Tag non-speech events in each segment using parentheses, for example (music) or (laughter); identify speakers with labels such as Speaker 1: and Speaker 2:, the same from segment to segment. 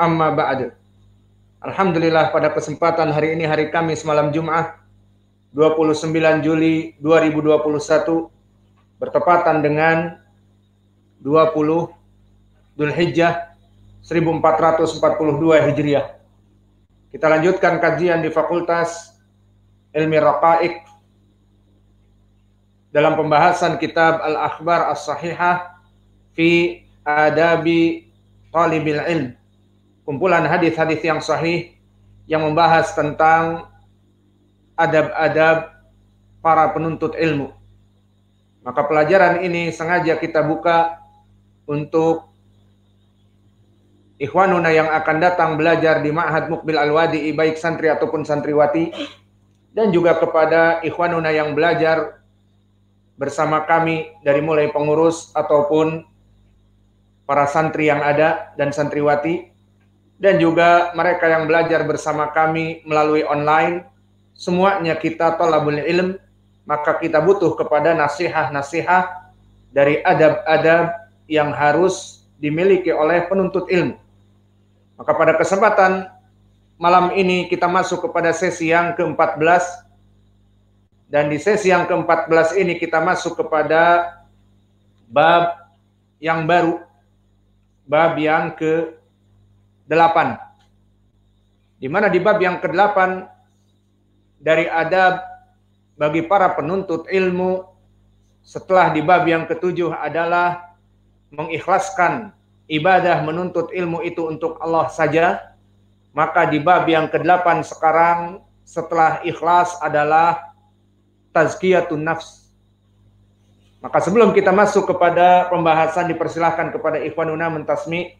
Speaker 1: amma ba'du. Alhamdulillah pada kesempatan hari ini hari Kamis malam Jumat 29 Juli 2021 bertepatan dengan 20 Dzulhijjah 1442 Hijriah. Kita lanjutkan kajian di Fakultas Ilmi Raqaiq dalam pembahasan kitab Al-Akhbar As-Sahihah fi Adabi Talibil Ilm kumpulan hadis-hadis yang sahih yang membahas tentang adab-adab para penuntut ilmu. Maka pelajaran ini sengaja kita buka untuk ikhwanuna yang akan datang belajar di Ma'had Mukbil Al-Wadi baik santri ataupun santriwati dan juga kepada ikhwanuna yang belajar bersama kami dari mulai pengurus ataupun para santri yang ada dan santriwati dan juga mereka yang belajar bersama kami melalui online, semuanya kita tolabul ilm, maka kita butuh kepada nasihat-nasihat dari adab-adab yang harus dimiliki oleh penuntut ilmu. Maka pada kesempatan malam ini kita masuk kepada sesi yang ke-14 dan di sesi yang ke-14 ini kita masuk kepada bab yang baru, bab yang ke. Di mana di bab yang ke-8 dari adab bagi para penuntut ilmu setelah di bab yang ketujuh adalah mengikhlaskan ibadah menuntut ilmu itu untuk Allah saja, maka di bab yang ke-8 sekarang setelah ikhlas adalah tazkiyatun nafs. Maka sebelum kita masuk kepada pembahasan dipersilahkan kepada ikhwanuna mentasmi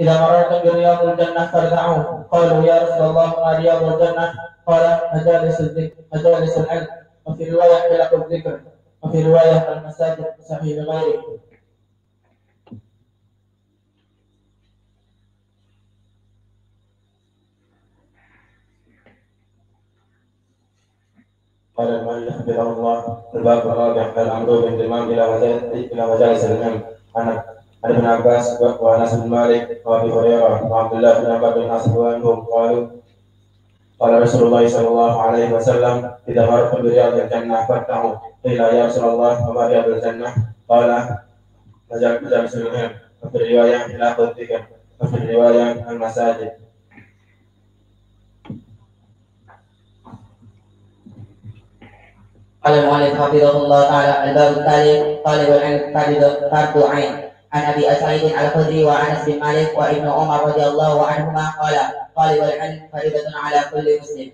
Speaker 2: إذا مررتم برياض الجنة فارتعوا قالوا يا رسول الله ما رياض الجنة قال مجالس الذكر مجالس العلم وفي رواية حلق الذكر وفي رواية المساجد صحيح غيره
Speaker 3: قال المؤلف حفظه الله الباب الرابع الامر بالانضمام الى مجالس العلم عن عن ابن عباس وانس بن مالك وابي هريره وعبد الله بن عمر بن العاص وانهم قالوا قال رسول الله صلى الله عليه وسلم اذا مررتم برياض الجنه فارتعوا قيل يا رسول الله وما رياض الجنه قال مجالس العلم وفي الروايه الى الذكر وفي الروايه المساجد
Speaker 4: قال المؤلف حفظه الله تعالى الباب التالي طالب العلم فرد عين عن أبي سعيد الخدري وانس بن مالك وابن عمر رضي الله عنهما قال طالب العلم فريضة على كل مسلم.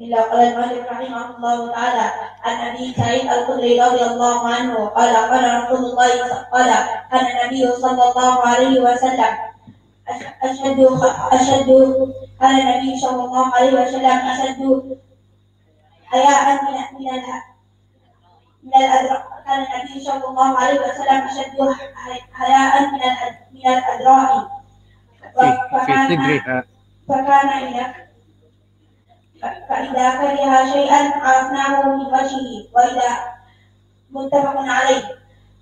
Speaker 5: إلا قال المؤلف رحمه الله تعالى عن أبي سعيد الخدري رضي الله عنه قال قال رسول الله قال كان النبي صلى الله عليه وسلم أشد أشد قال النبي صلى الله عليه وسلم أشد حياء من من من كان النبي صلى الله عليه وسلم أشد حياء من من الأدراء. فكان فكان إذا فإذا كره شيئا عرفناه من وجهه وإذا متفق عليه.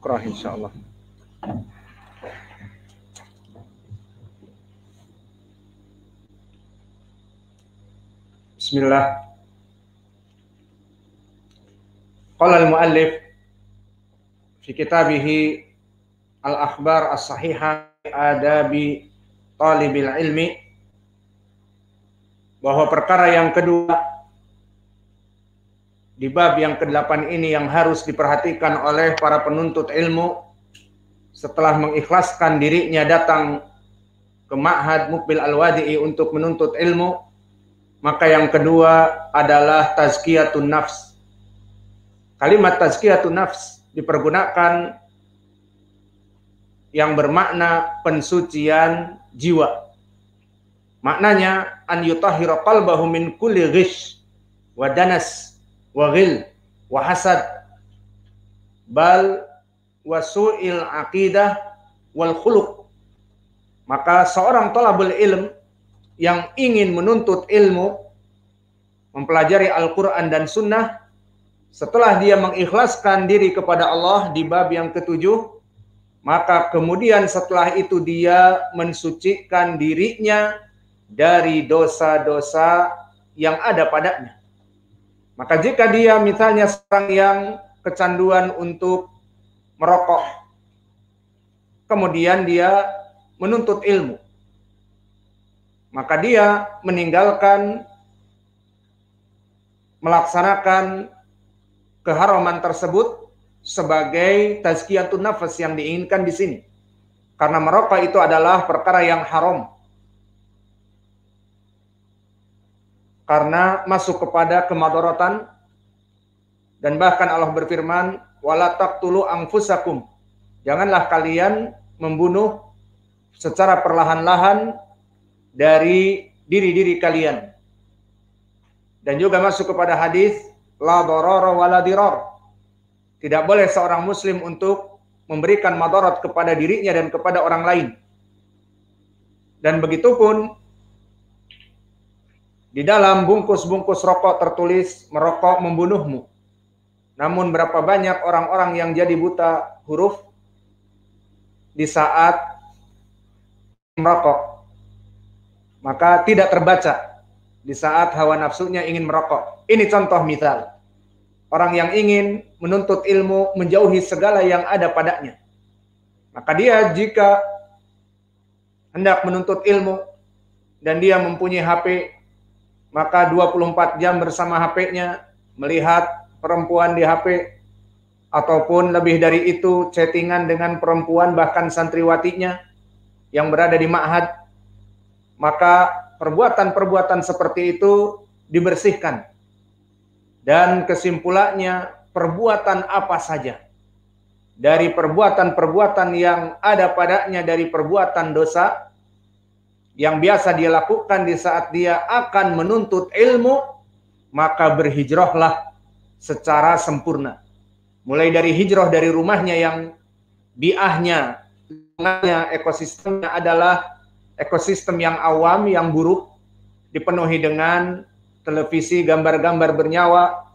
Speaker 1: Bukroh insya Allah. Bismillah. Qala al-muallif fi kitabihi al-akhbar as-sahihah adabi talibil ilmi bahwa perkara yang kedua di bab yang ke-8 ini yang harus diperhatikan oleh para penuntut ilmu setelah mengikhlaskan dirinya datang ke Ma'had Mukbil Al-Wadi'i untuk menuntut ilmu maka yang kedua adalah tazkiyatun nafs kalimat tazkiyatun nafs dipergunakan yang bermakna pensucian jiwa. Maknanya an yutahhira qalbahu min kulli ghish wa danas wa ghil bal wa su'il aqidah wal khuluq. Maka seorang talabul ilm yang ingin menuntut ilmu mempelajari Al-Qur'an dan sunnah setelah dia mengikhlaskan diri kepada Allah di bab yang ketujuh, maka kemudian setelah itu dia mensucikan dirinya dari dosa-dosa yang ada padanya. Maka jika dia misalnya seorang yang kecanduan untuk merokok, kemudian dia menuntut ilmu, maka dia meninggalkan melaksanakan keharaman tersebut sebagai tazkiyatun nafas yang diinginkan di sini. Karena merokok itu adalah perkara yang haram. Karena masuk kepada kemadorotan dan bahkan Allah berfirman, "Wala taqtulu anfusakum." Janganlah kalian membunuh secara perlahan-lahan dari diri-diri kalian. Dan juga masuk kepada hadis la darara wala dirar. Tidak boleh seorang muslim untuk memberikan madarat kepada dirinya dan kepada orang lain. Dan begitu pun di dalam bungkus-bungkus rokok tertulis merokok membunuhmu. Namun berapa banyak orang-orang yang jadi buta huruf di saat merokok. Maka tidak terbaca di saat hawa nafsunya ingin merokok. Ini contoh misal. Orang yang ingin menuntut ilmu menjauhi segala yang ada padanya. Maka dia jika hendak menuntut ilmu dan dia mempunyai HP, maka 24 jam bersama HP-nya melihat perempuan di HP ataupun lebih dari itu chattingan dengan perempuan bahkan santriwatinya yang berada di ma'had maka perbuatan-perbuatan seperti itu dibersihkan. Dan kesimpulannya perbuatan apa saja dari perbuatan-perbuatan yang ada padanya dari perbuatan dosa yang biasa dia lakukan di saat dia akan menuntut ilmu maka berhijrahlah secara sempurna. Mulai dari hijrah dari rumahnya yang biahnya ekosistemnya adalah ekosistem yang awam, yang buruk, dipenuhi dengan televisi, gambar-gambar bernyawa,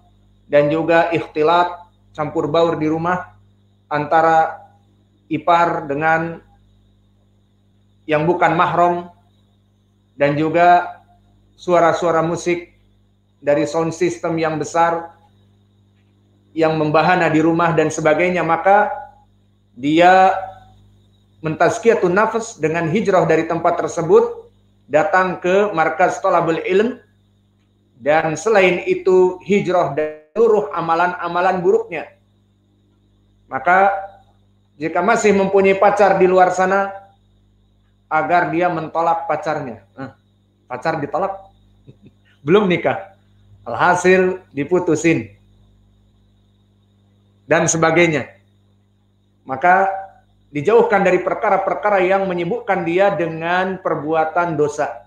Speaker 1: dan juga ikhtilat, campur baur di rumah, antara ipar dengan yang bukan mahram, dan juga suara-suara musik dari sound system yang besar, yang membahana di rumah dan sebagainya, maka dia mentazkiyatun nafas dengan hijrah dari tempat tersebut datang ke markas tolabul ilm dan selain itu hijrah dari seluruh amalan-amalan buruknya. Maka jika masih mempunyai pacar di luar sana agar dia mentolak pacarnya. Nah, pacar ditolak (laughs) belum nikah. Alhasil diputusin dan sebagainya. Maka dijauhkan dari perkara-perkara yang menyibukkan dia dengan perbuatan dosa.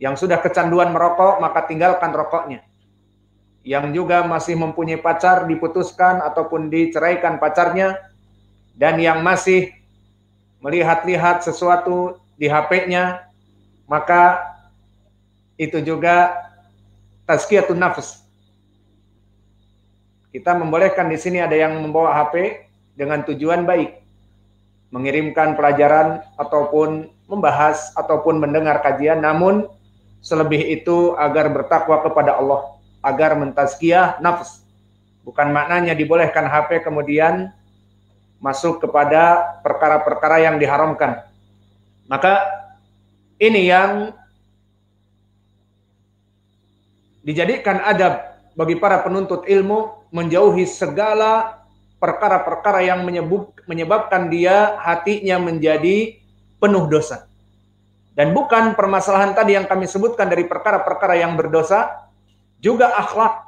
Speaker 1: Yang sudah kecanduan merokok, maka tinggalkan rokoknya. Yang juga masih mempunyai pacar, diputuskan ataupun diceraikan pacarnya. Dan yang masih melihat-lihat sesuatu di HP-nya, maka itu juga tazkiyatun nafs. Kita membolehkan di sini ada yang membawa HP dengan tujuan baik mengirimkan pelajaran ataupun membahas ataupun mendengar kajian namun selebih itu agar bertakwa kepada Allah agar mentazkiyah nafs bukan maknanya dibolehkan HP kemudian masuk kepada perkara-perkara yang diharamkan. Maka ini yang dijadikan adab bagi para penuntut ilmu menjauhi segala perkara-perkara yang menyebabkan dia hatinya menjadi penuh dosa. Dan bukan permasalahan tadi yang kami sebutkan dari perkara-perkara yang berdosa, juga akhlak.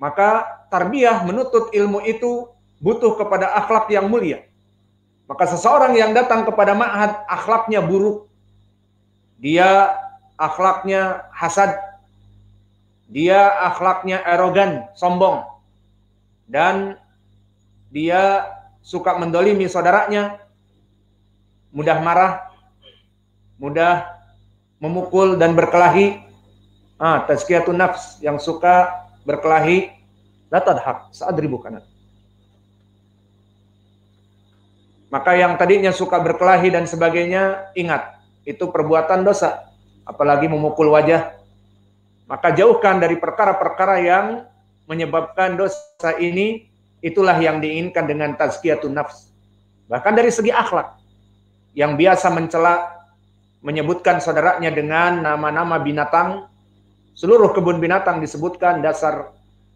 Speaker 1: Maka tarbiyah menuntut ilmu itu butuh kepada akhlak yang mulia. Maka seseorang yang datang kepada ma'had akhlaknya buruk. Dia akhlaknya hasad. Dia akhlaknya erogan, sombong. Dan dia suka mendolimi saudaranya, mudah marah, mudah memukul dan berkelahi. Ah, tazkiyatun nafs yang suka berkelahi la tadhak sa'adri bukan. Maka yang tadinya suka berkelahi dan sebagainya, ingat, itu perbuatan dosa. Apalagi memukul wajah. Maka jauhkan dari perkara-perkara yang menyebabkan dosa ini, itulah yang diinginkan dengan tazkiyatun nafs. Bahkan dari segi akhlak. Yang biasa mencela menyebutkan saudaranya dengan nama-nama binatang. Seluruh kebun binatang disebutkan dasar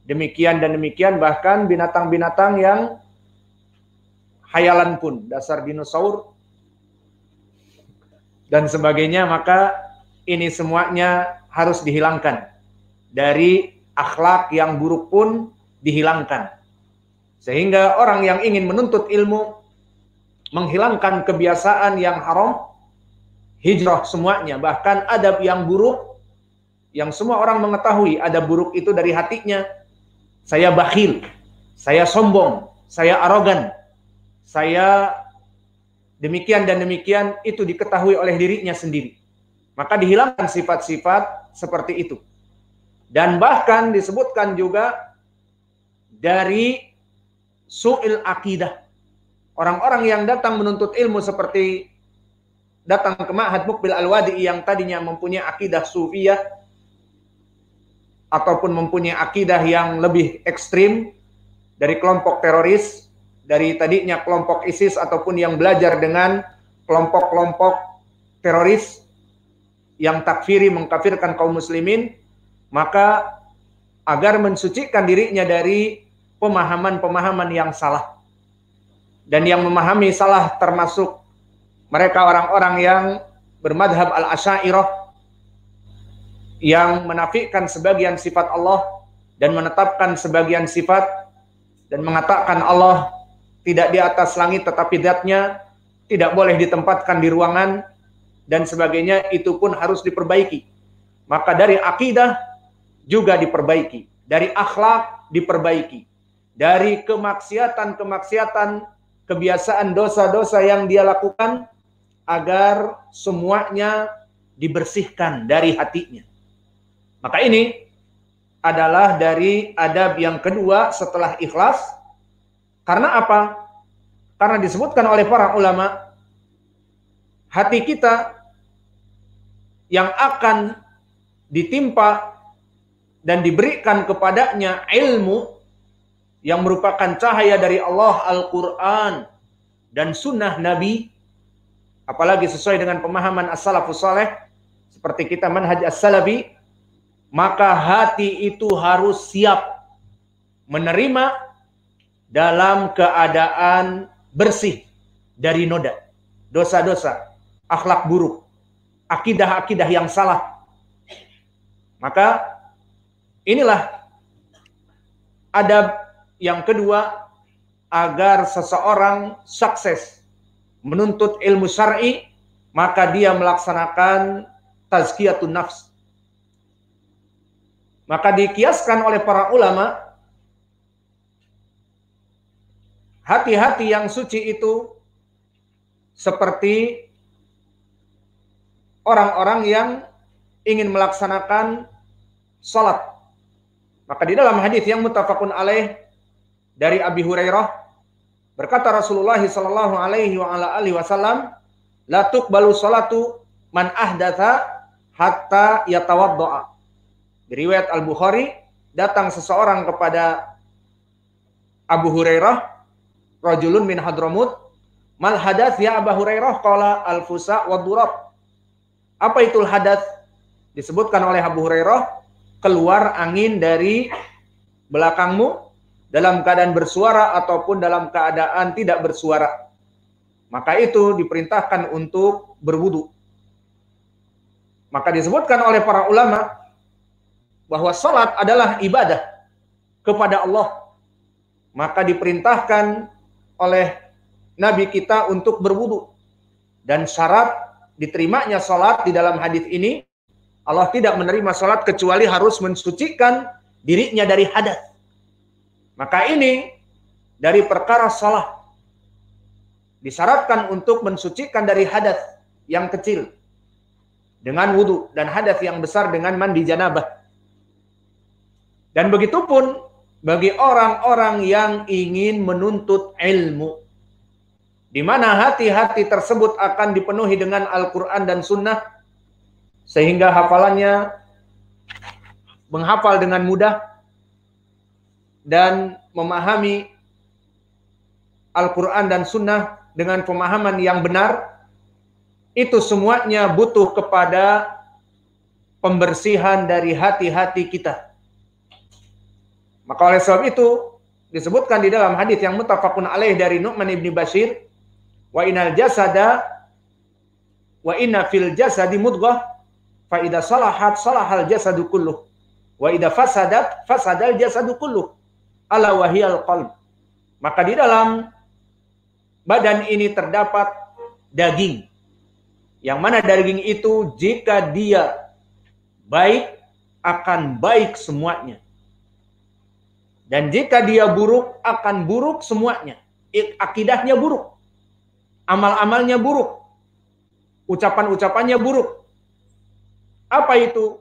Speaker 1: demikian dan demikian. Bahkan binatang-binatang yang hayalan pun, dasar dinosaur dan sebagainya. Maka ini semuanya harus dihilangkan. Dari akhlak yang buruk pun dihilangkan. Sehingga orang yang ingin menuntut ilmu menghilangkan kebiasaan yang haram hijrah semuanya, bahkan adab yang buruk yang semua orang mengetahui adab buruk itu dari hatinya. Saya bakhil, saya sombong, saya arogan, saya demikian dan demikian itu diketahui oleh dirinya sendiri. Maka dihilangkan sifat-sifat seperti itu. Dan bahkan disebutkan juga dari su'il akidah. Orang-orang yang datang menuntut ilmu seperti datang ke Ma'had Mukbil Al-Wadi yang tadinya mempunyai akidah sufiyah ataupun mempunyai akidah yang lebih ekstrim dari kelompok teroris, dari tadinya kelompok ISIS ataupun yang belajar dengan kelompok-kelompok teroris yang takfiri mengkafirkan kaum muslimin, maka agar mensucikan dirinya dari pemahaman-pemahaman yang salah. Dan yang memahami salah termasuk mereka orang-orang yang bermadhab al-asyairah yang menafikan sebagian sifat Allah dan menetapkan sebagian sifat dan mengatakan Allah tidak di atas langit tetapi zatnya tidak boleh ditempatkan di ruangan dan sebagainya itu pun harus diperbaiki. Maka dari akidah juga diperbaiki, dari akhlak diperbaiki, dari kemaksiatan-kemaksiatan, kebiasaan dosa-dosa yang dia lakukan agar semuanya dibersihkan dari hatinya. Maka ini adalah dari adab yang kedua setelah ikhlas. Karena apa? Karena disebutkan oleh para ulama, hati kita yang akan ditimpa dan diberikan kepadanya ilmu yang merupakan cahaya dari Allah Al-Quran dan sunnah Nabi apalagi sesuai dengan pemahaman as-salafus saleh seperti kita manhaj as-salafi maka hati itu harus siap menerima dalam keadaan bersih dari noda, dosa-dosa, akhlak buruk, akidah-akidah yang salah. Maka inilah adab yang kedua agar seseorang sukses menuntut ilmu syar'i, maka dia melaksanakan tazkiyatun nafs. Maka dikiaskan oleh para ulama, hati-hati yang suci itu seperti orang-orang yang ingin melaksanakan salat. Maka di dalam hadis yang mutafakun alaih dari Abi Hurairah Berkata Rasulullah sallallahu alaihi wa ala alihi wasallam, "La tuqbalu salatu man ahdatha hatta yatawaddoa." Di riwayat Al-Bukhari, datang seseorang kepada Abu Hurairah, rajulun min Hadramut mal hadas ya Abu Hurairah qala al fusa wa durab. Apa itu hadas? Disebutkan oleh Abu Hurairah keluar angin dari belakangmu dalam keadaan bersuara ataupun dalam keadaan tidak bersuara. Maka itu diperintahkan untuk berwudu. Maka disebutkan oleh para ulama bahwa salat adalah ibadah kepada Allah. Maka diperintahkan oleh Nabi kita untuk berwudu. Dan syarat diterimanya salat di dalam hadis ini Allah tidak menerima salat kecuali harus mensucikan dirinya dari hadas. Maka ini dari perkara salah disyaratkan untuk mensucikan dari hadas yang kecil dengan wudhu dan hadas yang besar dengan mandi janabah. Dan begitu pun bagi orang-orang yang ingin menuntut ilmu di mana hati-hati tersebut akan dipenuhi dengan Al-Quran dan Sunnah, sehingga hafalannya menghafal dengan mudah dan memahami Al-Quran dan Sunnah dengan pemahaman yang benar, itu semuanya butuh kepada pembersihan dari hati-hati kita. Maka oleh sebab itu disebutkan di dalam hadis yang mutafakun alaih dari Nu'man ibni Bashir Wa inal jasada wa inna fil jasadi mudghah fa idza salahat salahal jasadu kulluh wa idza fasadat fasadal jasadu kulluh ala wahiyal qalb. Maka di dalam badan ini terdapat daging. Yang mana daging itu jika dia baik akan baik semuanya. Dan jika dia buruk akan buruk semuanya. Akidahnya buruk amal-amalnya buruk, ucapan-ucapannya buruk. Apa itu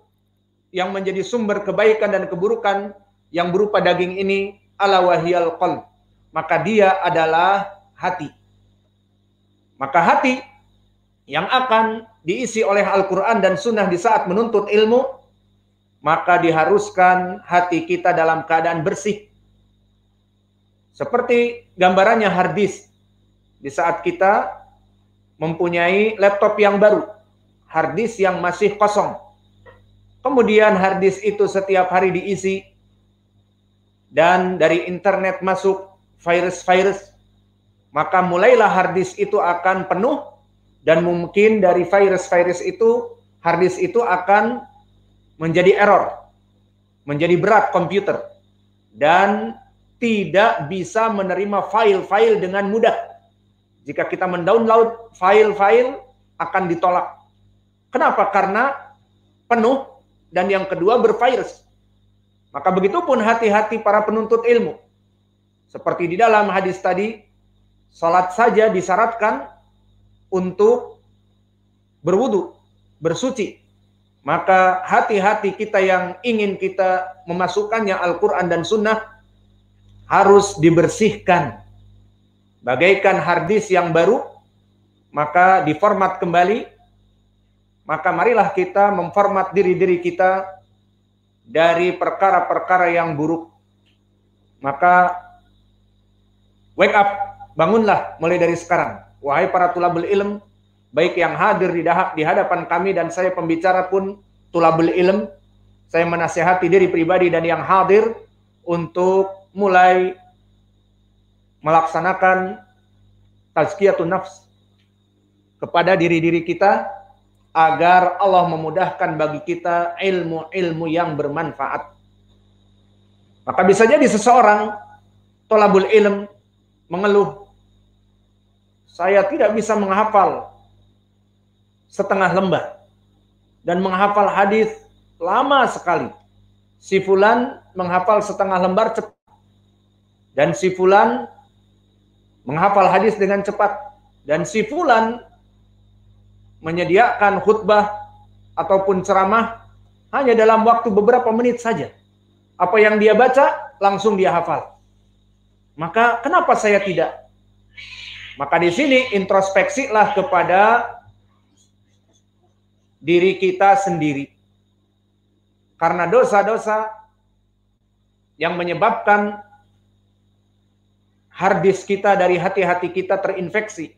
Speaker 1: yang menjadi sumber kebaikan dan keburukan yang berupa daging ini? Ala wahiyal. Maka dia adalah hati. Maka hati yang akan diisi oleh Al-Quran dan Sunnah di saat menuntut ilmu, maka diharuskan hati kita dalam keadaan bersih. Seperti gambarannya hardis di saat kita mempunyai laptop yang baru, harddisk yang masih kosong. Kemudian harddisk itu setiap hari diisi dan dari internet masuk virus-virus, maka mulailah harddisk itu akan penuh dan mungkin dari virus-virus itu harddisk itu akan menjadi error, menjadi berat komputer dan tidak bisa menerima file-file dengan mudah jika kita mendownload file-file akan ditolak. Kenapa? Karena penuh dan yang kedua bervirus. Maka begitu pun hati-hati para penuntut ilmu. Seperti di dalam hadis tadi, salat saja disyaratkan untuk berwudu, bersuci. Maka hati-hati kita yang ingin kita memasukkannya Al-Quran dan Sunnah harus dibersihkan bagaikan harddisk yang baru, maka diformat kembali, maka marilah kita memformat diri-diri kita dari perkara-perkara yang buruk. Maka wake up, bangunlah mulai dari sekarang. Wahai para tulabul ilm, baik yang hadir di hadapan kami dan saya pembicara pun tulabul ilm, saya menasehati diri pribadi dan yang hadir untuk mulai melaksanakan tazkiyatun nafs kepada diri-diri kita agar Allah memudahkan bagi kita ilmu-ilmu yang bermanfaat. Maka bisa jadi seseorang tolabul ilm mengeluh saya tidak bisa menghafal setengah lembar dan menghafal hadis lama sekali. Si fulan menghafal setengah lembar cepat dan si fulan menghafal hadis dengan cepat dan si fulan menyediakan khutbah ataupun ceramah hanya dalam waktu beberapa menit saja. Apa yang dia baca langsung dia hafal. Maka kenapa saya tidak? Maka di sini introspeksilah kepada diri kita sendiri. Karena dosa-dosa yang menyebabkan harddisk kita dari hati-hati kita terinfeksi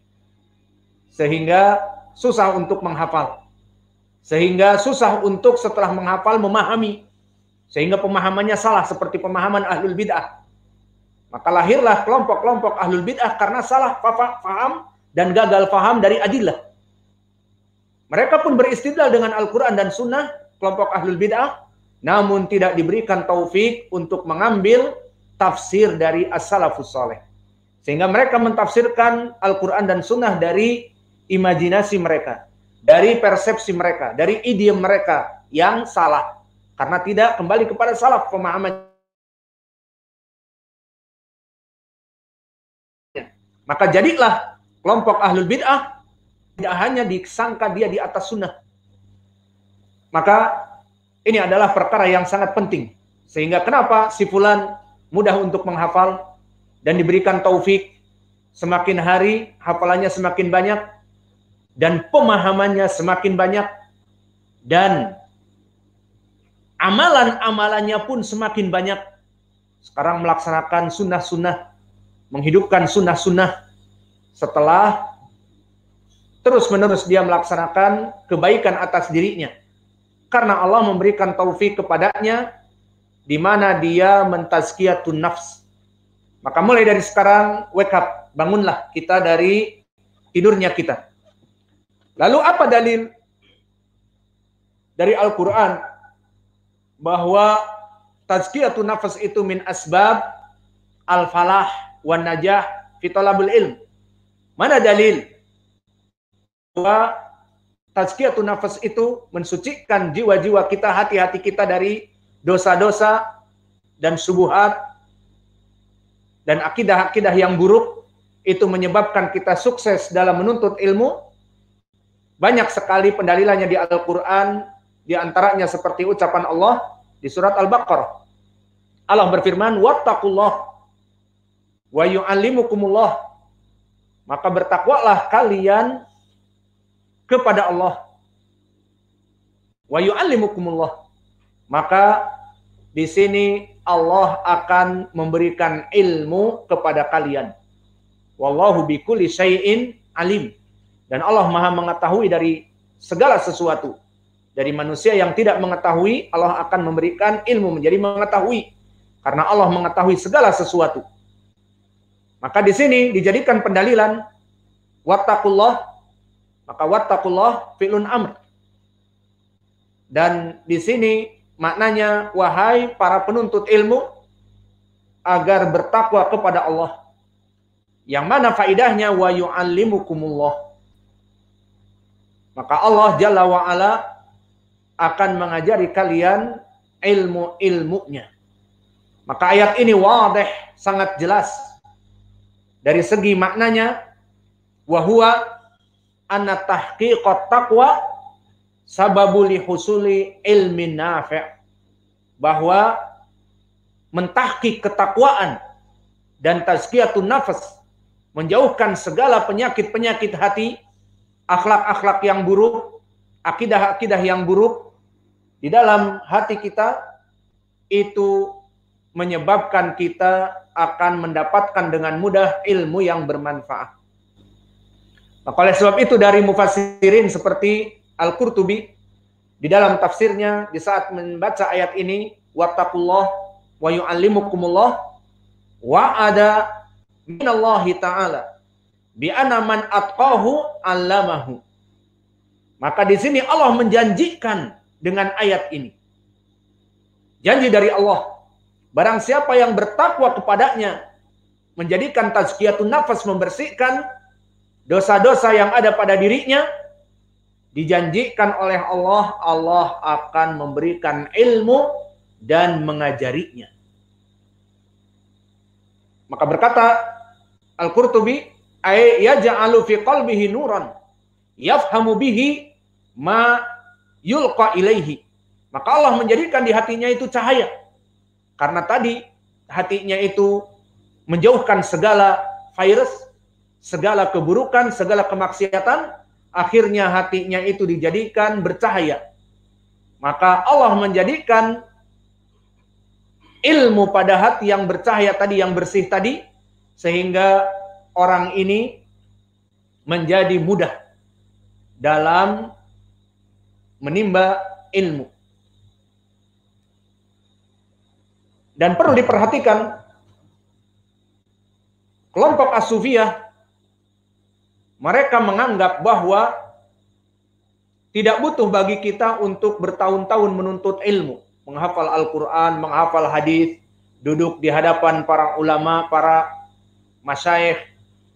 Speaker 1: sehingga susah untuk menghafal. Sehingga susah untuk setelah menghafal memahami. Sehingga pemahamannya salah seperti pemahaman ahlul bid'ah. Maka lahirlah kelompok-kelompok ahlul bid'ah karena salah faham dan gagal faham dari adillah. Mereka pun beristidlal dengan Al-Quran dan Sunnah, kelompok ahlul bid'ah, namun tidak diberikan taufik untuk mengambil tafsir dari as-salafus saleh. Sehingga mereka mentafsirkan Al-Quran dan Sunnah dari imajinasi mereka, dari persepsi mereka, dari ide mereka yang salah. Karena tidak kembali kepada salaf pemahaman. Maka jadilah kelompok ahlul bid'ah tidak hanya disangka dia di atas sunnah. Maka ini adalah perkara yang sangat penting. Sehingga kenapa si fulan mudah untuk menghafal dan diberikan taufik semakin hari hafalannya semakin banyak dan pemahamannya semakin banyak dan amalan-amalannya pun semakin banyak. Sekarang melaksanakan sunnah-sunnah, menghidupkan sunnah-sunnah setelah terus-menerus dia melaksanakan kebaikan atas dirinya. Karena Allah memberikan taufik kepadanya di mana dia mentazkiyatun nafs. Maka mulai dari sekarang wake up, bangunlah kita dari tidurnya kita. Lalu apa dalil dari Al-Qur'an bahwa tazkiyatun nafs itu min asbab al-falah wan najah fi talabul ilm? Mana dalil bahwa tazkiyatun nafas itu mensucikan jiwa-jiwa kita, hati-hati kita dari dosa-dosa dan subuhat dan akidah-akidah yang buruk itu menyebabkan kita sukses dalam menuntut ilmu. Banyak sekali pendalilannya di Al-Qur'an, di antaranya seperti ucapan Allah di surat Al-Baqarah. Allah berfirman, "Wattaqullah wa yu'allimukumullah maka bertakwalah kalian kepada Allah. Wa yu'allimukumullah. Maka di sini Allah akan memberikan ilmu kepada kalian. Wallahu bikulli syai'in alim. Dan Allah Maha mengetahui dari segala sesuatu. Dari manusia yang tidak mengetahui, Allah akan memberikan ilmu menjadi mengetahui. Karena Allah mengetahui segala sesuatu. Maka di sini dijadikan pendalilan wattaqullah maka wattaqullah fi'lun amr. Dan di sini maknanya wahai para penuntut ilmu agar bertakwa kepada Allah. Yang mana faidahnya wa yu'allimukumullah. Maka Allah Jalla wa akan mengajari kalian ilmu-ilmunya. Maka ayat ini wadih, sangat jelas dari segi maknanya wahwa anna tahqiqat taqwa sababul husuli ilmin nafi' bahwa mentahqiq ketakwaan dan tazkiyatun nafas menjauhkan segala penyakit-penyakit hati akhlak-akhlak yang buruk akidah-akidah yang buruk di dalam hati kita itu menyebabkan kita akan mendapatkan dengan mudah ilmu yang bermanfaat. Maka oleh sebab itu dari mufassirin seperti Al-Qurtubi di dalam tafsirnya di saat membaca ayat ini wattaqullah wa yu'allimukumullah wa ada minallahi ta'ala bi man atqahu 'allamahu. Maka di sini Allah menjanjikan dengan ayat ini. Janji dari Allah Barang siapa yang bertakwa kepadanya, menjadikan tazkiyatun nafas membersihkan dosa-dosa yang ada pada dirinya, dijanjikan oleh Allah, Allah akan memberikan ilmu dan mengajarinya. Maka berkata Al-Qurtubi, ay yaj'alu fi qalbihi nuran yafhamu bihi ma yulqa ilaihi. Maka Allah menjadikan di hatinya itu cahaya karena tadi hatinya itu menjauhkan segala virus, segala keburukan, segala kemaksiatan, akhirnya hatinya itu dijadikan bercahaya. Maka Allah menjadikan ilmu pada hati yang bercahaya tadi, yang bersih tadi, sehingga orang ini menjadi mudah dalam menimba ilmu. Dan perlu diperhatikan kelompok asufiyah mereka menganggap bahwa tidak butuh bagi kita untuk bertahun-tahun menuntut ilmu, menghafal Al-Qur'an, menghafal hadis, duduk di hadapan para ulama, para masyayikh,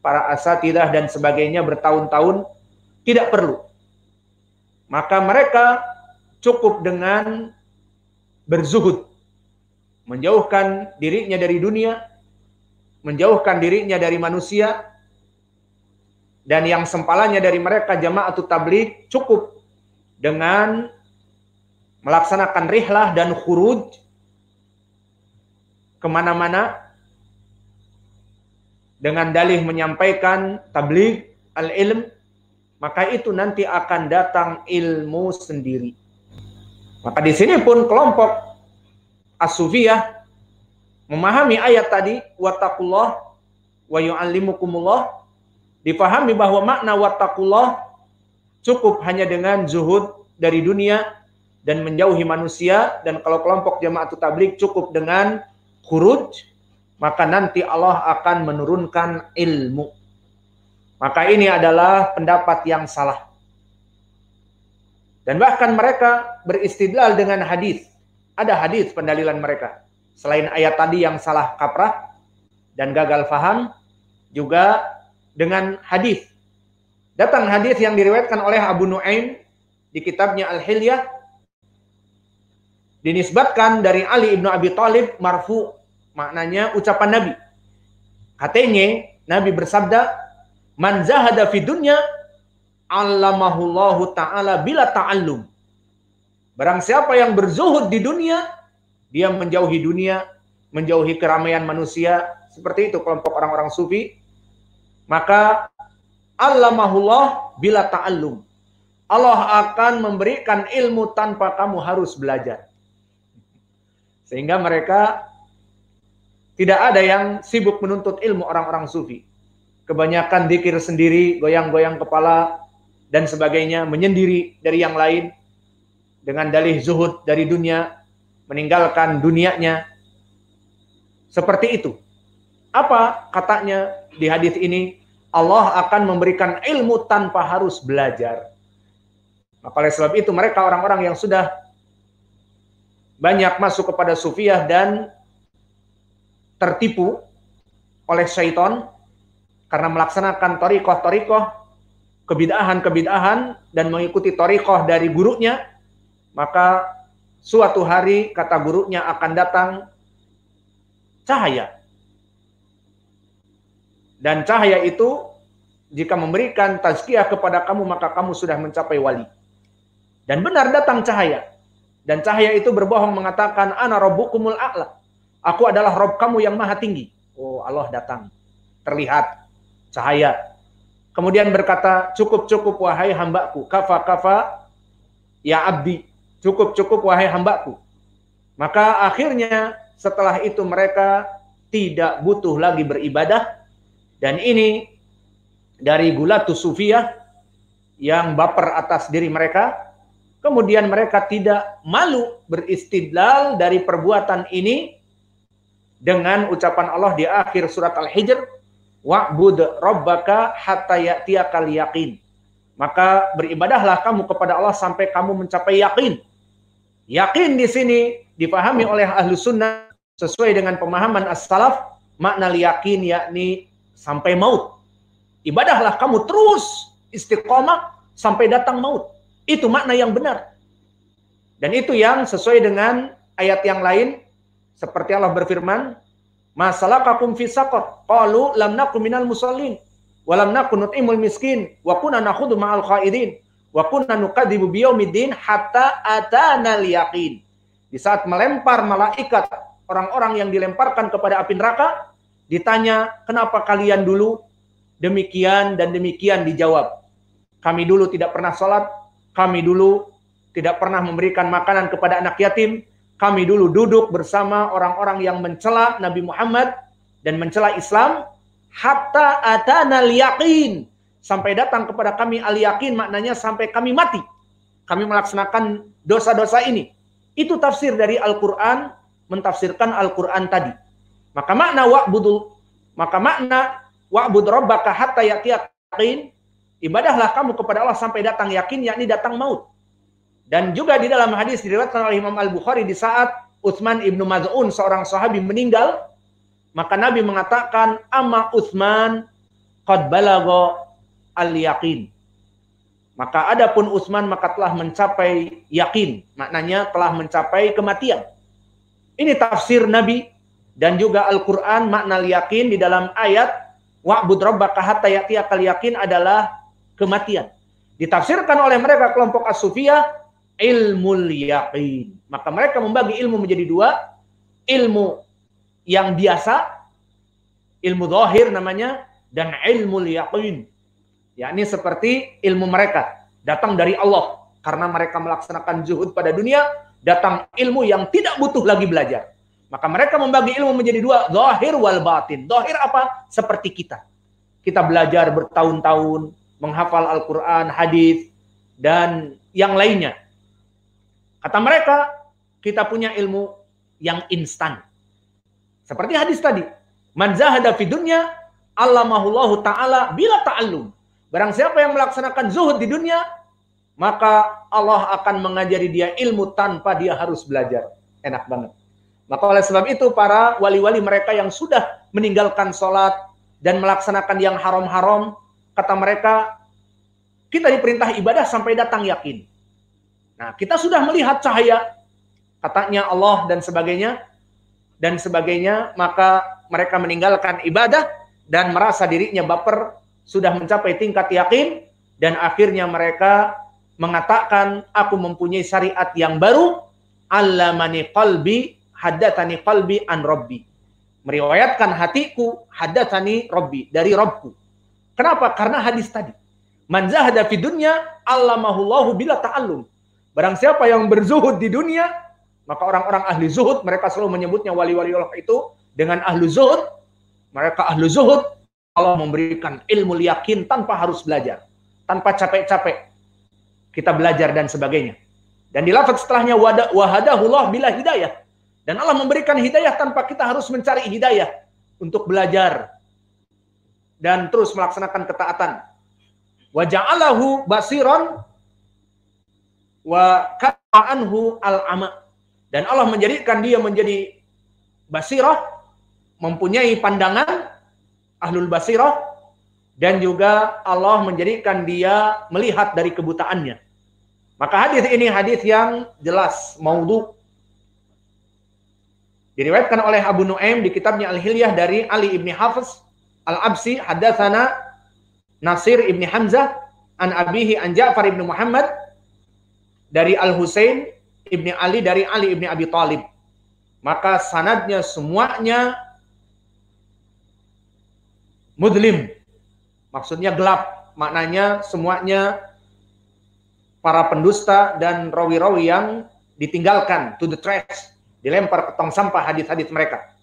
Speaker 1: para asatidah dan sebagainya bertahun-tahun tidak perlu. Maka mereka cukup dengan berzuhud menjauhkan dirinya dari dunia, menjauhkan dirinya dari manusia, dan yang sempalannya dari mereka jamaah atau tabligh cukup dengan melaksanakan rihlah dan khuruj ke mana-mana dengan dalih menyampaikan tabligh al-ilm, maka itu nanti akan datang ilmu sendiri. Maka di sini pun kelompok as-sufiyah memahami ayat tadi wattaqullah wa yu'allimukumullah dipahami bahwa makna wattaqullah cukup hanya dengan zuhud dari dunia dan menjauhi manusia. Dan kalau kelompok jamaah tabligh cukup dengan khuruj maka nanti Allah akan menurunkan ilmu. Maka ini adalah pendapat yang salah. Dan bahkan mereka beristidlal dengan hadis. Ada hadis pendalilan mereka. Selain ayat tadi yang salah kaprah dan gagal faham, juga dengan hadis. Datang hadis yang diriwayatkan oleh Abu Nuaim di kitabnya Al-Hilyah dinisbatkan dari Ali ibnu Abi Thalib marfu maknanya ucapan Nabi. Katanya Nabi bersabda, "Man zahada fi dunya allamahullahu taala bila ta'allum." Barang siapa yang berzuhud di dunia, dia menjauhi dunia, menjauhi keramaian manusia, seperti itu kelompok orang-orang sufi, maka Allamahullah bila ta'allum. Allah akan memberikan ilmu tanpa kamu harus belajar. Sehingga mereka tidak ada yang sibuk menuntut ilmu orang-orang sufi. Kebanyakan dikir sendiri, goyang-goyang kepala, dan sebagainya, menyendiri dari yang lain dengan dalih zuhud dari dunia, meninggalkan dunianya. Seperti itu. Apa katanya di hadis ini? Allah akan memberikan ilmu tanpa harus belajar. Maka oleh sebab itu mereka orang-orang yang sudah banyak masuk kepada sufiah dan tertipu oleh syaitan karena melaksanakan torikoh-torikoh, kebidahan-kebidahan dan mengikuti torikoh dari gurunya, maka suatu hari kata gurunya akan datang cahaya. Dan cahaya itu jika memberikan tazkiyah kepada kamu maka kamu sudah mencapai wali. Dan benar datang cahaya. Dan cahaya itu berbohong mengatakan ana rabbukumul a'la. Aku adalah rob kamu yang maha tinggi. Oh, Allah datang. Terlihat cahaya. Kemudian berkata, cukup-cukup wahai hambaku. Kafa-kafa ya abdi. Cukup-cukup wahai hambaku. Maka akhirnya setelah itu mereka tidak butuh lagi beribadah. Dan ini dari gulatu sufiyah yang baper atas diri mereka. Kemudian mereka tidak malu beristidlal dari perbuatan ini dengan ucapan Allah di akhir surat Al-Hijr, wa'bud rabbaka hatta ya'tiyakal yaqin. Maka beribadahlah kamu kepada Allah sampai kamu mencapai yakin. Yakin di sini dipahami oleh ahlu sunnah sesuai dengan pemahaman as-salaf, makna yakin yakni sampai maut. Ibadahlah kamu terus istiqomah sampai datang maut. Itu makna yang benar. Dan itu yang sesuai dengan ayat yang lain seperti Allah berfirman, "Masalah kakum fi saqar?" Qalu lam nakum minal musallin wa lam nakun nut'imul miskin wa kunna nakhudhu ma'al khaidin Wa kunna nukadzibu biyaumiddin hatta atana yaqin. Di saat melempar malaikat orang-orang yang dilemparkan kepada api neraka, ditanya, "Kenapa kalian dulu demikian dan demikian?" dijawab. Kami dulu tidak pernah sholat, kami dulu tidak pernah memberikan makanan kepada anak yatim, kami dulu duduk bersama orang-orang yang mencela Nabi Muhammad dan mencela Islam, hatta atana yakin sampai datang kepada kami al yakin maknanya sampai kami mati. Kami melaksanakan dosa-dosa ini. Itu tafsir dari Al-Qur'an mentafsirkan Al-Qur'an tadi. Maka makna wa'budul maka makna wa'bud rabbaka hatta yakin ibadahlah kamu kepada Allah sampai datang yakin yakni datang maut. Dan juga di dalam hadis diriwayatkan oleh Imam Al-Bukhari di saat Utsman ibnu Maz'un seorang sahabi meninggal, maka Nabi mengatakan amma Utsman qad balagha al-yaqin. Maka adapun Utsman maka telah mencapai yakin, maknanya telah mencapai kematian. Ini tafsir Nabi dan juga Al-Qur'an makna yakin di dalam ayat wa'bud rabbaka hatta ya'tiyakal yakin adalah kematian. Ditafsirkan oleh mereka kelompok as-sufiyah ilmu yaqin. Maka mereka membagi ilmu menjadi dua, ilmu yang biasa, ilmu zahir namanya, dan ilmu yaqin. Yakni seperti ilmu mereka datang dari Allah karena mereka melaksanakan zuhud pada dunia, datang ilmu yang tidak butuh lagi belajar. Maka mereka membagi ilmu menjadi dua, zahir wal batin. Zahir apa? Seperti kita. Kita belajar bertahun-tahun, menghafal Al-Quran, hadis, dan yang lainnya. Kata mereka, kita punya ilmu yang instan. Seperti hadis tadi. Man zahada fi dunya, allamahullahu ta'ala bila ta'allum. Barang siapa yang melaksanakan zuhud di dunia, maka Allah akan mengajari dia ilmu tanpa dia harus belajar. Enak banget. Maka oleh sebab itu para wali-wali mereka yang sudah meninggalkan sholat dan melaksanakan yang haram-haram, kata mereka, kita diperintah ibadah sampai datang yakin. Nah, kita sudah melihat cahaya katanya Allah dan sebagainya dan sebagainya, maka mereka meninggalkan ibadah dan merasa dirinya baper sudah mencapai tingkat yakin dan akhirnya mereka mengatakan aku mempunyai syariat yang baru allamani qalbi haddatsani qalbi an rabbi meriwayatkan hatiku haddatsani rabbi dari Rabbku kenapa karena hadis tadi man zahada fi dunya allamahullahu bila ta'allum Barang siapa yang berzuhud di dunia, maka orang-orang ahli zuhud, mereka selalu menyebutnya wali-wali Allah itu dengan ahli zuhud. Mereka ahli zuhud, Allah memberikan ilmu yakin tanpa harus belajar. Tanpa capek-capek. Kita belajar dan sebagainya. Dan di lafaz setelahnya wahadahullah bila hidayah. Dan Allah memberikan hidayah tanpa kita harus mencari hidayah untuk belajar dan terus melaksanakan ketaatan. Waja'alahu basiron wa anhu al-ama. Dan Allah menjadikan dia menjadi basirah, mempunyai pandangan ahlul basirah dan juga Allah menjadikan dia melihat dari kebutaannya. Maka hadis ini hadis yang jelas maudhu. Diriwayatkan oleh Abu Nuaim di kitabnya Al-Hilyah dari Ali ibni Hafiz Al-Absi hadatsana Nasir ibni Hamzah an abihi an Ja'far ibni Muhammad dari Al Husain ibni Ali dari Ali ibni Abi Thalib. Maka sanadnya semuanya mudlim. Maksudnya gelap. Maknanya semuanya para pendusta dan rawi-rawi yang ditinggalkan to the trash, dilempar ke tong sampah hadis-hadis mereka.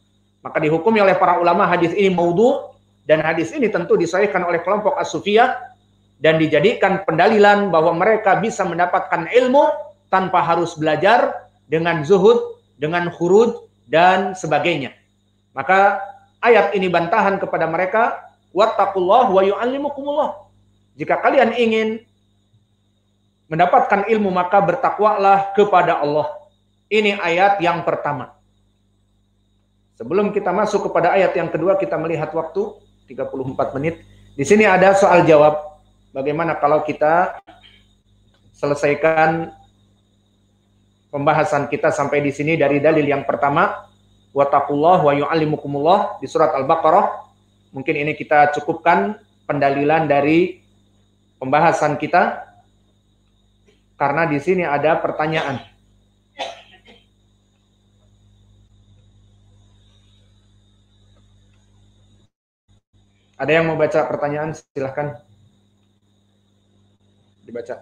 Speaker 1: Maka dihukumi oleh para ulama hadis ini maudhu dan hadis ini tentu disahihkan oleh kelompok as-sufiyah dan dijadikan pendalilan bahwa mereka bisa mendapatkan ilmu tanpa harus belajar dengan zuhud, dengan hurud dan sebagainya. Maka ayat ini bantahan kepada mereka, wattaqullah wa yu'allimukumullah. Jika kalian ingin mendapatkan ilmu maka bertakwalah kepada Allah. Ini ayat yang pertama. Sebelum kita masuk kepada ayat yang kedua kita melihat waktu 34 menit. Di sini ada soal jawab bagaimana kalau kita selesaikan pembahasan kita sampai di sini dari dalil yang pertama wattaqullah wa yu'allimukumullah di surat Al-Baqarah. Mungkin ini kita cukupkan pendalilan dari pembahasan kita karena di sini ada pertanyaan. Ada yang mau baca pertanyaan? Silahkan dibaca